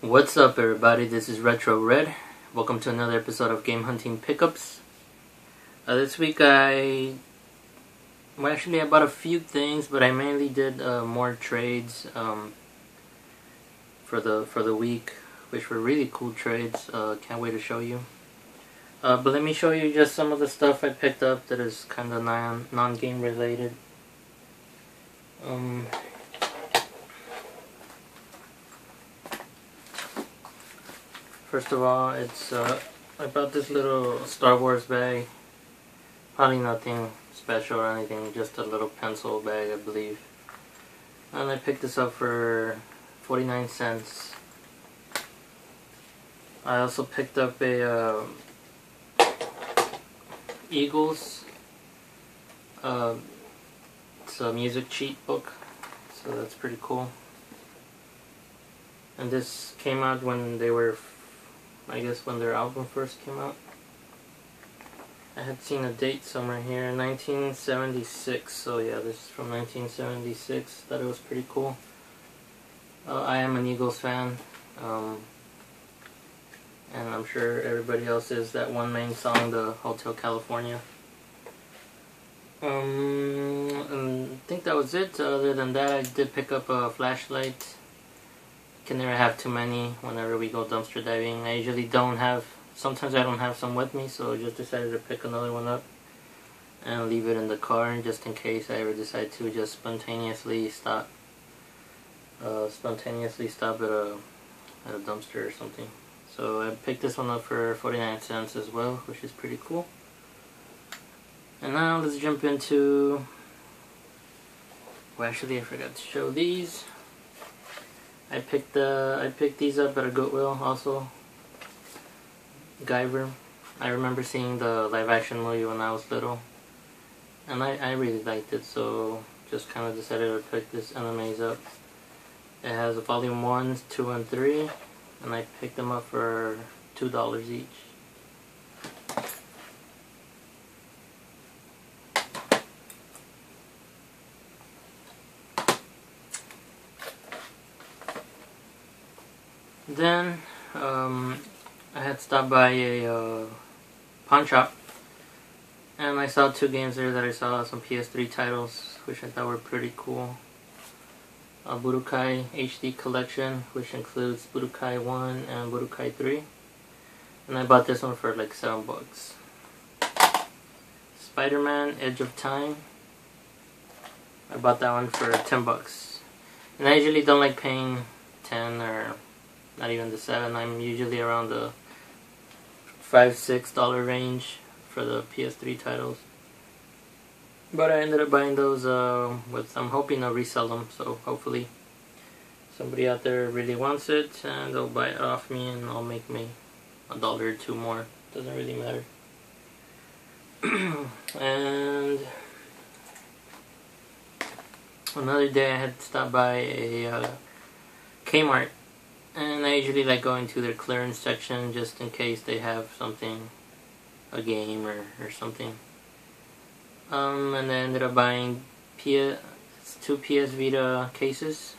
What's up, everybody? This is Retro Red. Welcome to another episode of Game Hunting Pickups. Uh, this week, I well, actually I bought a few things, but I mainly did uh, more trades um, for the for the week, which were really cool trades. Uh, can't wait to show you. Uh, but let me show you just some of the stuff I picked up that is kind of non non game related. Um, First of all, it's uh, I bought this little Star Wars bag. Probably nothing special or anything, just a little pencil bag, I believe. And I picked this up for 49 cents. I also picked up a uh, Eagles. Uh, it's a music cheat book, so that's pretty cool. And this came out when they were I guess when their album first came out. I had seen a date somewhere here, 1976. So yeah, this is from 1976. Thought it was pretty cool. Uh, I am an Eagles fan, um, and I'm sure everybody else is. That one main song, the Hotel California. Um, I think that was it. Other than that, I did pick up a flashlight can never have too many whenever we go dumpster diving. I usually don't have, sometimes I don't have some with me, so I just decided to pick another one up and leave it in the car just in case I ever decide to just spontaneously stop, uh, spontaneously stop at a, at a dumpster or something. So I picked this one up for 49 cents as well, which is pretty cool. And now let's jump into, well actually I forgot to show these. I picked uh, I picked these up at a Goodwill also. Guyver. I remember seeing the live action movie when I was little. And I, I really liked it, so just kind of decided to pick this animes up. It has volume 1, 2, and 3. And I picked them up for $2 each. Then um, I had stopped by a uh, pawn shop and I saw two games there that I saw some PS3 titles which I thought were pretty cool. A Budokai HD collection which includes Budokai 1 and Budokai 3 and I bought this one for like 7 bucks. Spider-Man Edge of Time I bought that one for 10 bucks. And I usually don't like paying 10 or not even the 7. I'm usually around the 5 6 dollar range for the PS3 titles. But I ended up buying those uh, with, I'm hoping to resell them, so hopefully somebody out there really wants it and they'll buy it off me and I'll make me a dollar or two more. Doesn't really matter. and another day I had to stop by a uh, Kmart and I usually like going to their clearance section just in case they have something, a game or, or something. Um, and I ended up buying P two PS Vita cases.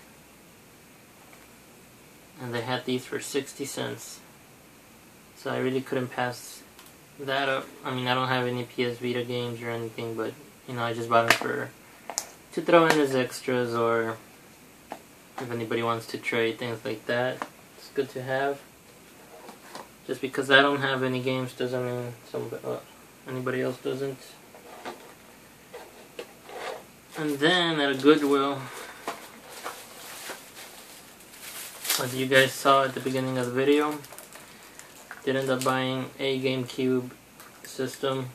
And they had these for 60 cents. So I really couldn't pass that up. I mean, I don't have any PS Vita games or anything, but, you know, I just bought them for, to throw in as extras or if anybody wants to trade things like that it's good to have just because I don't have any games doesn't mean some uh, anybody else doesn't and then at a Goodwill as you guys saw at the beginning of the video did end up buying a GameCube system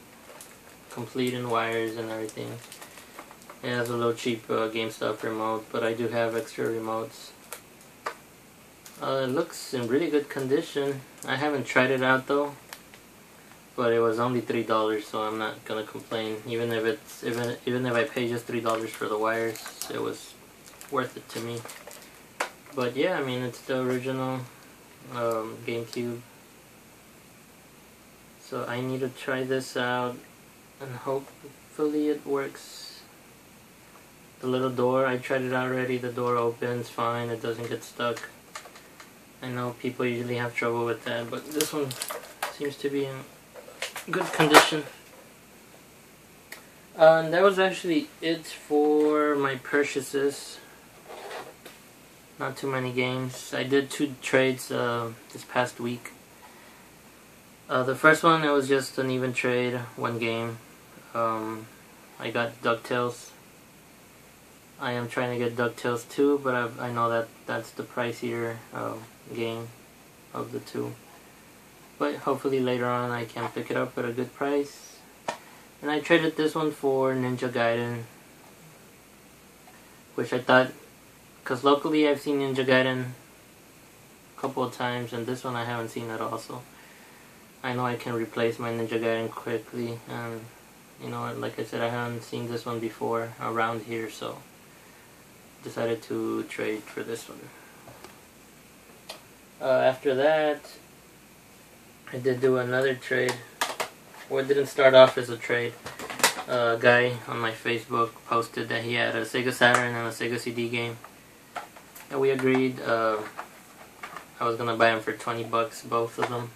complete in wires and everything it has a little cheap uh, GameStop remote, but I do have extra remotes. Uh, it looks in really good condition. I haven't tried it out though, but it was only three dollars, so I'm not gonna complain. Even if it's even even if I pay just three dollars for the wires, it was worth it to me. But yeah, I mean it's the original um, GameCube. So I need to try this out and hopefully it works the little door, I tried it already, the door opens fine, it doesn't get stuck. I know people usually have trouble with that, but this one seems to be good condition. Uh, that was actually it for my purchases. Not too many games. I did two trades uh, this past week. Uh, the first one, it was just an even trade, one game. Um, I got DuckTales I am trying to get DuckTales 2, but I've, i know that that's the pricier uh, game of the two. But hopefully later on I can pick it up at a good price. And I traded this one for Ninja Gaiden. Which I thought, because locally I've seen Ninja Gaiden a couple of times, and this one I haven't seen at all, so I know I can replace my Ninja Gaiden quickly. And, you know, like I said, I haven't seen this one before around here, so decided to trade for this one. Uh, after that, I did do another trade. Well, it didn't start off as a trade. Uh, a guy on my Facebook posted that he had a Sega Saturn and a Sega CD game. And we agreed uh, I was gonna buy them for 20 bucks, both of them.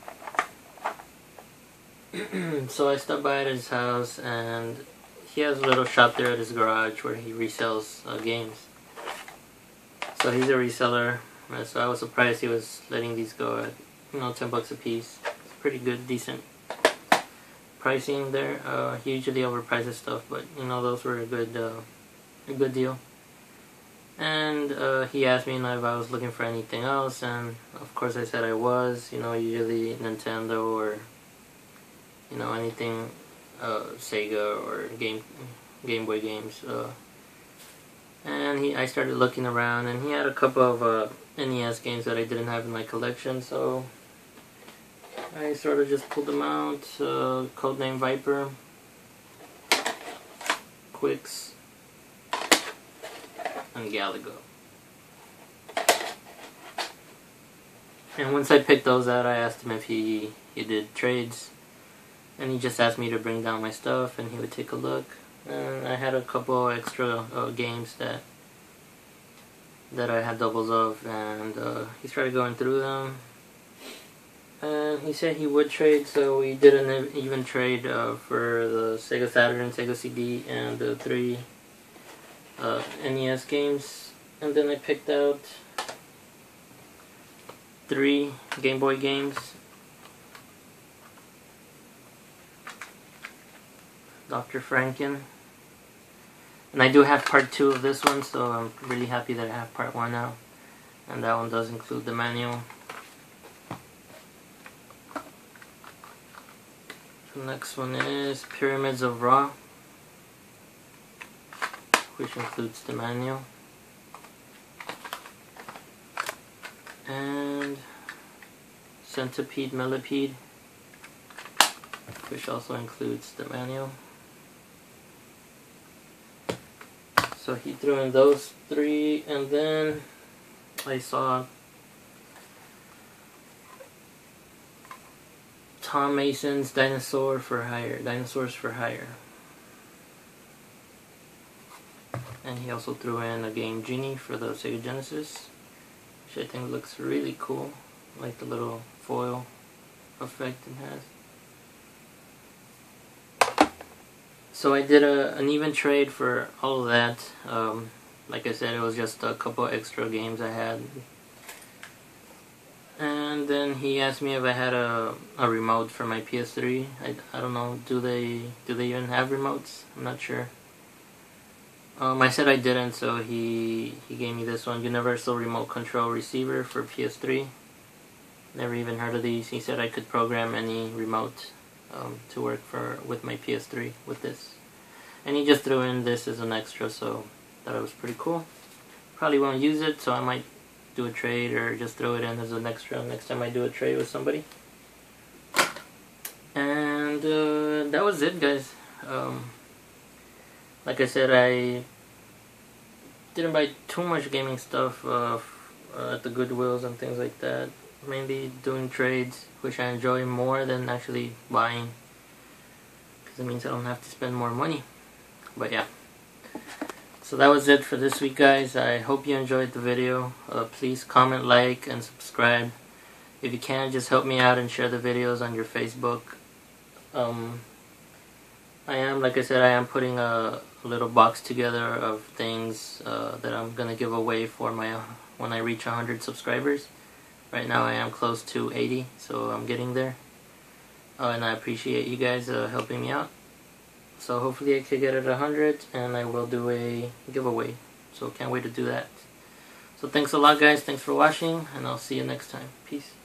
so I stopped by at his house and he has a little shop there at his garage where he resells uh, games. So he's a reseller. So I was surprised he was letting these go at, you know, 10 bucks a piece. Pretty good, decent pricing there. Uh, he usually stuff, but you know, those were a good, uh, a good deal. And uh, he asked me if I was looking for anything else, and of course I said I was. You know, usually Nintendo or you know anything uh, Sega or Game Game Boy games. Uh, and he I started looking around and he had a couple of uh, NES games that I didn't have in my collection so I sort of just pulled them out uh, Codename Viper Qix and Galaga and once I picked those out I asked him if he, he did trades. And he just asked me to bring down my stuff and he would take a look. And I had a couple extra uh, games that that I had doubles of and uh, he started going through them and he said he would trade so we did an even trade uh, for the Sega Saturn, Sega CD and the three uh, NES games and then I picked out three Game Boy games Dr. Franken and I do have part 2 of this one, so I'm really happy that I have part 1 now. And that one does include the manual. The next one is Pyramids of Ra, which includes the manual. And Centipede Millipede, which also includes the manual. So he threw in those three, and then I saw Tom Mason's Dinosaur for Hire, Dinosaurs for Hire. And he also threw in a game Genie for the Sega Genesis, which I think looks really cool. Like the little foil effect it has. So I did a, an even trade for all of that. Um, like I said, it was just a couple extra games I had. And then he asked me if I had a, a remote for my PS3. I, I don't know, do they do they even have remotes? I'm not sure. Um, I said I didn't, so he he gave me this one, Universal Remote Control Receiver for PS3. Never even heard of these. He said I could program any remote um, to work for with my PS3 with this, and he just threw in this as an extra, so thought it was pretty cool. Probably won't use it, so I might do a trade or just throw it in as an extra next time I do a trade with somebody. And uh, that was it, guys. Um, like I said, I didn't buy too much gaming stuff uh, uh, at the Goodwills and things like that. Mainly doing trades, which I enjoy more than actually buying. Because it means I don't have to spend more money. But yeah. So that was it for this week, guys. I hope you enjoyed the video. Uh, please comment, like, and subscribe. If you can, just help me out and share the videos on your Facebook. Um, I am, like I said, I am putting a, little box together of things uh, that I'm gonna give away for my when I reach 100 subscribers. Right now, I am close to 80, so I'm getting there. Uh, and I appreciate you guys uh, helping me out. So hopefully I can get it 100, and I will do a giveaway. So can't wait to do that. So thanks a lot, guys. Thanks for watching, and I'll see you next time. Peace.